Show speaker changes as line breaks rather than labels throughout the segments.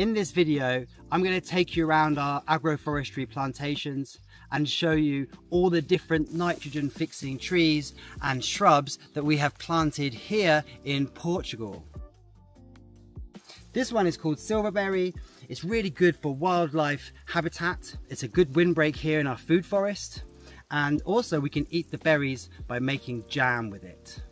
In this video, I'm going to take you around our agroforestry plantations and show you all the different nitrogen fixing trees and shrubs that we have planted here in Portugal. This one is called silverberry. It's really good for wildlife habitat. It's a good windbreak here in our food forest. And also we can eat the berries by making jam with it.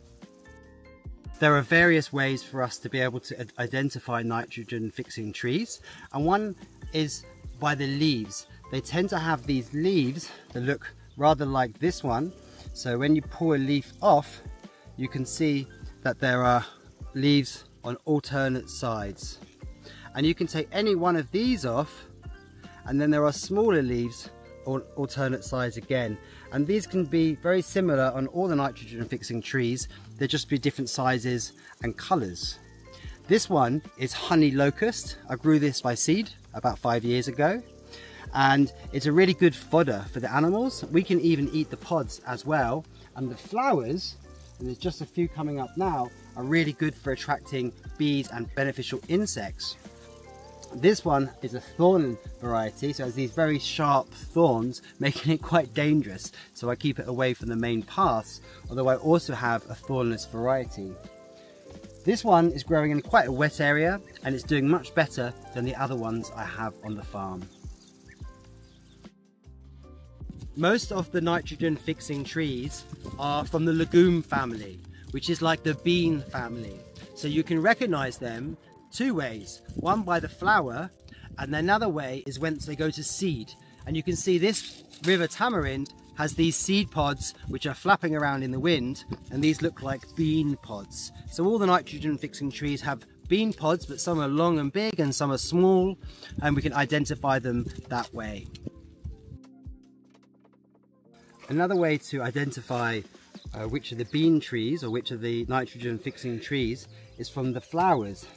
There are various ways for us to be able to identify nitrogen fixing trees and one is by the leaves. They tend to have these leaves that look rather like this one. So when you pull a leaf off, you can see that there are leaves on alternate sides. And you can take any one of these off and then there are smaller leaves alternate sides again. And these can be very similar on all the nitrogen fixing trees. They just be different sizes and colors. This one is honey locust. I grew this by seed about five years ago. And it's a really good fodder for the animals. We can even eat the pods as well. And the flowers and there's just a few coming up now are really good for attracting bees and beneficial insects this one is a thorn variety, so it has these very sharp thorns, making it quite dangerous. So I keep it away from the main paths, although I also have a thornless variety. This one is growing in quite a wet area and it's doing much better than the other ones I have on the farm. Most of the nitrogen fixing trees are from the legume family, which is like the bean family. So you can recognize them two ways. One by the flower, and another way is once they go to seed. And you can see this river tamarind has these seed pods which are flapping around in the wind, and these look like bean pods. So all the nitrogen fixing trees have bean pods, but some are long and big and some are small, and we can identify them that way. Another way to identify uh, which are the bean trees or which are the nitrogen fixing trees is from the flowers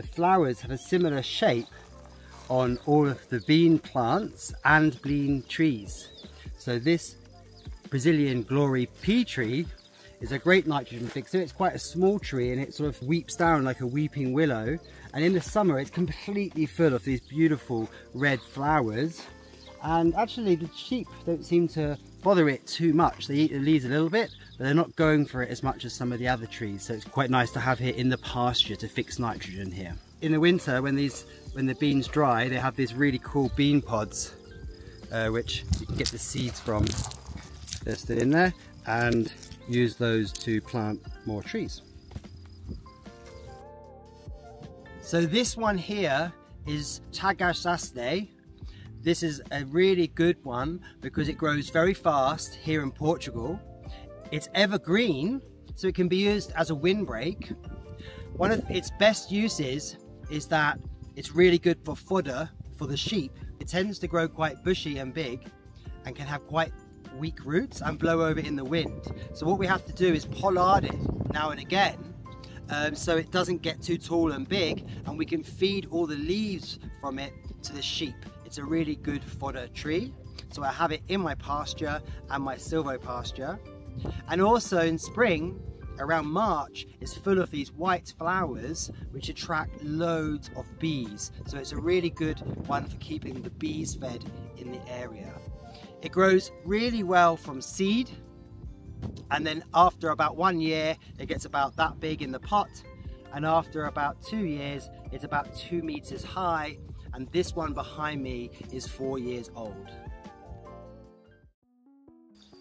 the flowers have a similar shape on all of the bean plants and bean trees. So this Brazilian glory pea tree is a great nitrogen fixer. It's quite a small tree and it sort of weeps down like a weeping willow. And in the summer, it's completely full of these beautiful red flowers. And actually the sheep don't seem to bother it too much. They eat the leaves a little bit, but they're not going for it as much as some of the other trees. So it's quite nice to have here in the pasture to fix nitrogen here. In the winter, when these when the beans dry, they have these really cool bean pods, uh, which you can get the seeds from. They're still in there, and use those to plant more trees. So this one here is Tagasaste, this is a really good one because it grows very fast here in Portugal. It's evergreen, so it can be used as a windbreak. One of its best uses is that it's really good for fodder for the sheep. It tends to grow quite bushy and big and can have quite weak roots and blow over in the wind. So what we have to do is pollard it now and again um, so it doesn't get too tall and big and we can feed all the leaves from it to the sheep. It's a really good fodder tree. So I have it in my pasture and my silvopasture. And also in spring, around March, it's full of these white flowers which attract loads of bees. So it's a really good one for keeping the bees fed in the area. It grows really well from seed and then after about one year it gets about that big in the pot and after about two years it's about two meters high and this one behind me is four years old.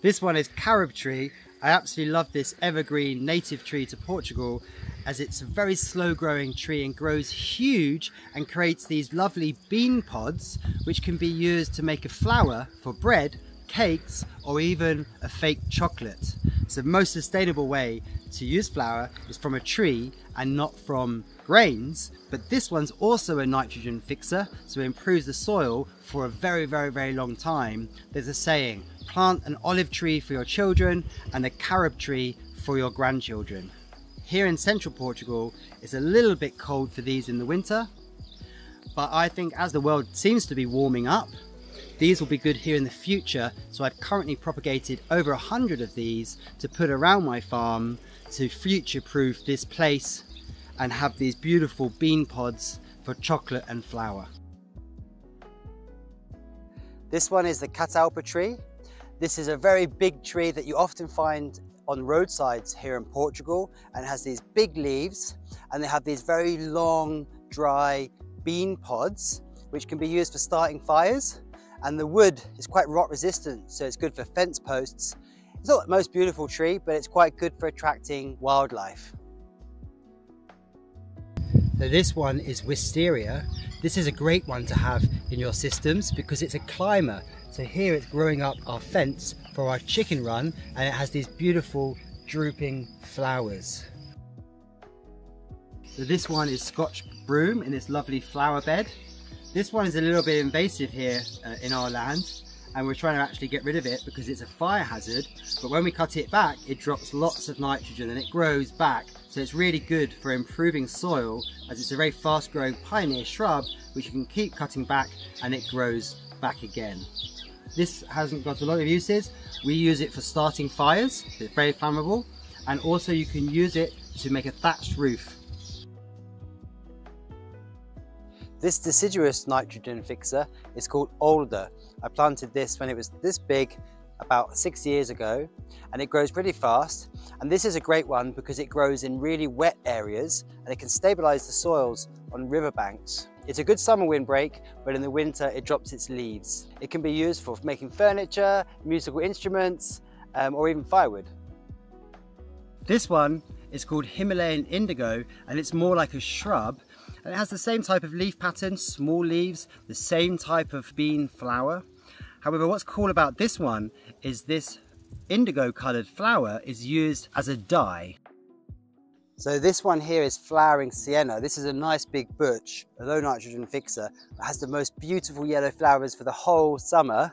This one is carob tree. I absolutely love this evergreen native tree to Portugal as it's a very slow growing tree and grows huge and creates these lovely bean pods which can be used to make a flour for bread, cakes or even a fake chocolate. So the most sustainable way to use flour is from a tree and not from grains, but this one's also a nitrogen fixer, so it improves the soil for a very, very, very long time. There's a saying, plant an olive tree for your children and a carob tree for your grandchildren. Here in central Portugal, it's a little bit cold for these in the winter, but I think as the world seems to be warming up, these will be good here in the future, so I've currently propagated over a hundred of these to put around my farm to future-proof this place and have these beautiful bean pods for chocolate and flour.
This one is the catalpa tree. This is a very big tree that you often find on roadsides here in Portugal and has these big leaves and they have these very long dry bean pods which can be used for starting fires and the wood is quite rot resistant so it's good for fence posts. It's not the most beautiful tree but it's quite good for attracting wildlife.
So this one is wisteria. This is a great one to have in your systems because it's a climber. So here it's growing up our fence for our chicken run and it has these beautiful drooping flowers. So this one is Scotch broom in this lovely flower bed. This one is a little bit invasive here uh, in our land and we're trying to actually get rid of it because it's a fire hazard but when we cut it back it drops lots of nitrogen and it grows back so it's really good for improving soil as it's a very fast growing pioneer shrub which you can keep cutting back and it grows back again. This hasn't got a lot of uses. We use it for starting fires, it's very flammable and also you can use it to make a thatched roof
This deciduous nitrogen fixer is called Alder. I planted this when it was this big about six years ago and it grows pretty fast and this is a great one because it grows in really wet areas and it can stabilize the soils on riverbanks. It's a good summer windbreak but in the winter it drops its leaves. It can be used for making furniture, musical instruments um, or even firewood.
This one is called Himalayan indigo and it's more like a shrub and it has the same type of leaf pattern, small leaves, the same type of bean flower. However, what's cool about this one is this indigo coloured flower is used as a dye.
So this one here is flowering senna. This is a nice big butch, a low nitrogen fixer. It has the most beautiful yellow flowers for the whole summer.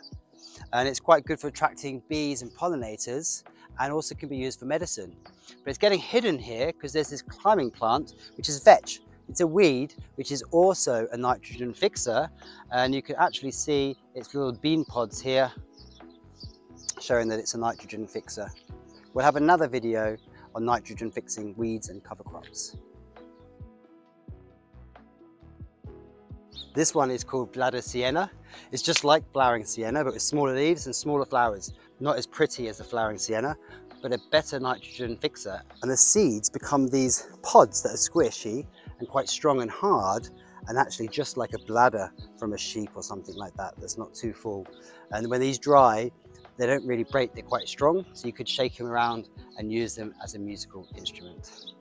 And it's quite good for attracting bees and pollinators and also can be used for medicine. But it's getting hidden here because there's this climbing plant, which is vetch. It's a weed which is also a nitrogen fixer and you can actually see its little bean pods here showing that it's a nitrogen fixer. We'll have another video on nitrogen fixing weeds and cover crops. This one is called Bladder Senna. It's just like flowering senna, but with smaller leaves and smaller flowers. Not as pretty as the flowering senna, but a better nitrogen fixer. And the seeds become these pods that are squishy and quite strong and hard and actually just like a bladder from a sheep or something like that that's not too full. And when these dry, they don't really break, they're quite strong, so you could shake them around and use them as a musical instrument.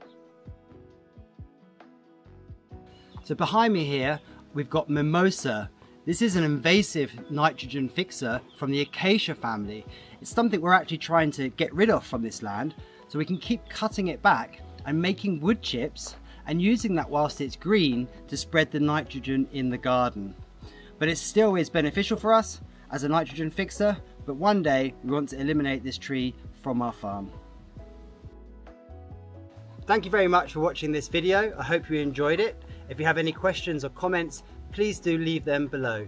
So behind me here, we've got mimosa. This is an invasive nitrogen fixer from the acacia family. It's something we're actually trying to get rid of from this land, so we can keep cutting it back and making wood chips and using that whilst it's green to spread the nitrogen in the garden. But it still is beneficial for us as a nitrogen fixer, but one day we want to eliminate this tree from our farm. Thank you very much for watching this video. I hope you enjoyed it. If you have any questions or comments, please do leave them below.